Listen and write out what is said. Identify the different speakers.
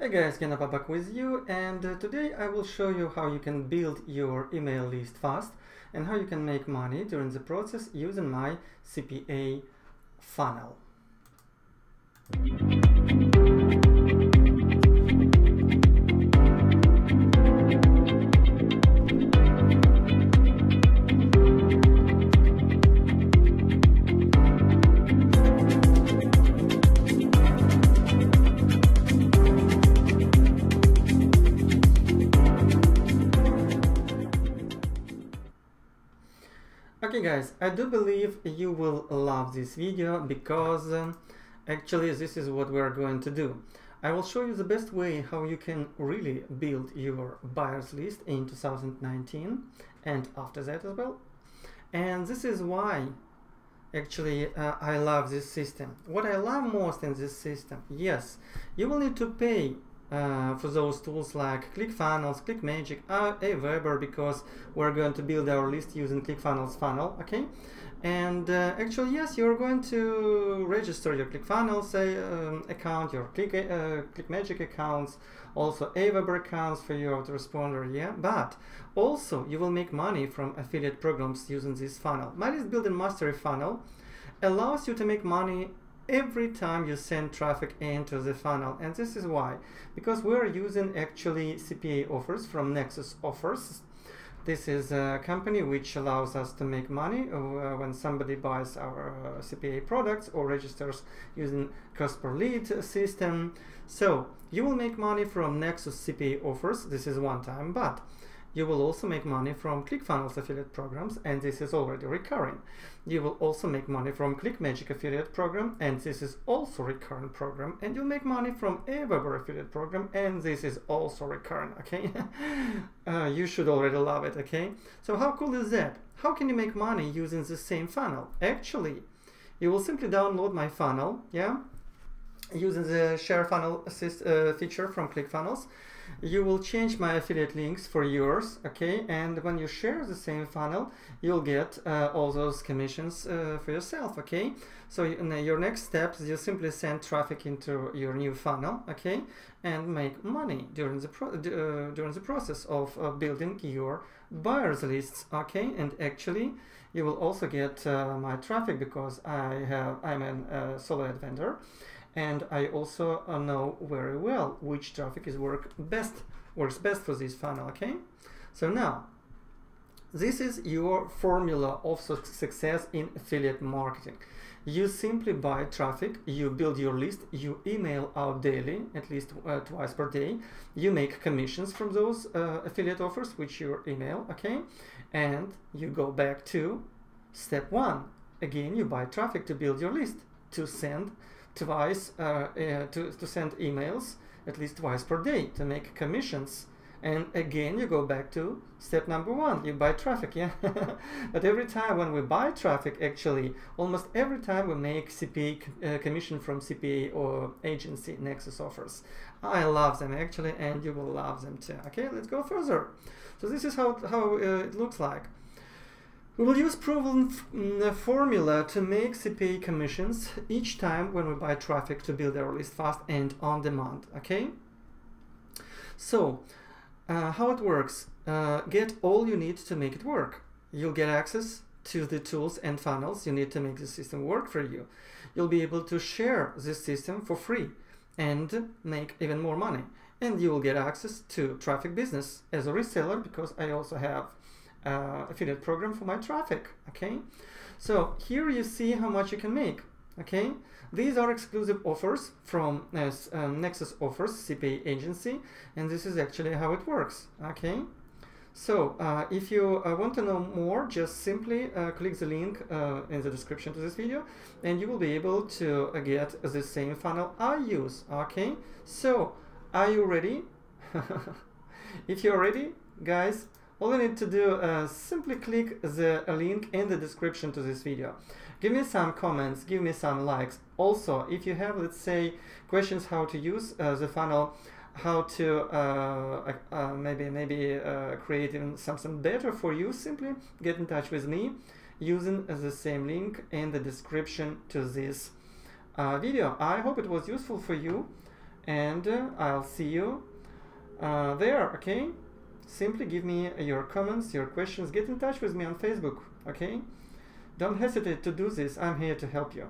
Speaker 1: Hey guys, Gina Babak back with you and uh, today I will show you how you can build your email list fast and how you can make money during the process using my CPA funnel. Okay guys, I do believe you will love this video because um, actually this is what we are going to do. I will show you the best way how you can really build your buyers list in 2019 and after that as well. And this is why actually uh, I love this system. What I love most in this system, yes, you will need to pay uh, for those tools like ClickFunnels, ClickMagick, uh, Aweber because we're going to build our list using ClickFunnels funnel, okay? And uh, actually, yes, you're going to register your ClickFunnels um, account, your Click, uh, ClickMagick accounts, also Aweber accounts for your autoresponder, yeah? But also, you will make money from affiliate programs using this funnel. My list building mastery funnel allows you to make money every time you send traffic into the funnel and this is why because we're using actually CPA offers from Nexus offers. This is a company which allows us to make money uh, when somebody buys our uh, CPA products or registers using cost per lead system. So you will make money from Nexus CPA offers this is one time but you will also make money from ClickFunnels affiliate programs, and this is already recurring. You will also make money from ClickMagick affiliate program, and this is also recurring program. And you'll make money from Aweber affiliate program, and this is also recurring, okay? uh, you should already love it, okay? So how cool is that? How can you make money using the same funnel? Actually, you will simply download my funnel, yeah? Using the share funnel assist uh, feature from ClickFunnels. You will change my affiliate links for yours okay? And when you share the same funnel you'll get uh, all those commissions uh, for yourself okay? So your next steps you simply send traffic into your new funnel okay? And make money during the uh, during the process of uh, building your buyers lists okay? And actually you will also get uh, my traffic because I have I'm a solo ad vendor and I also uh, know very well which traffic is work best works best for this funnel okay? So now this is your formula of success in affiliate marketing. You simply buy traffic you build your list you email out daily at least uh, twice per day. You make commissions from those uh, affiliate offers which you email okay? And you go back to step one. Again you buy traffic to build your list to send twice uh, uh, to, to send emails at least twice per day to make commissions. And again you go back to step number one you buy traffic yeah? But every time when we buy traffic actually almost every time we make CPA uh, commission from CPA or agency Nexus offers. I love them actually and you will love them too. Okay let's go further. So this is how, how uh, it looks like we will use proven mm, formula to make CPA commissions each time when we buy traffic to build our list fast and on demand, okay? So, uh, how it works, uh, get all you need to make it work. You'll get access to the tools and funnels you need to make the system work for you. You'll be able to share this system for free and make even more money. And you will get access to traffic business as a reseller because I also have uh, affiliate program for my traffic okay? So here you see how much you can make okay? These are exclusive offers from uh, um, Nexus offers CPA agency and this is actually how it works okay? So uh, if you uh, want to know more just simply uh, click the link uh, in the description to this video and you will be able to uh, get the same funnel I use okay? So are you ready? If you're ready guys all you need to do uh, simply click the link in the description to this video. Give me some comments give me some likes. Also if you have let's say questions how to use uh, the funnel how to uh, uh maybe maybe uh, creating something better for you simply get in touch with me using the same link in the description to this uh, video. I hope it was useful for you and uh, I'll see you uh, there, okay? Simply give me your comments, your questions, get in touch with me on Facebook, okay? Don't hesitate to do this, I'm here to help you.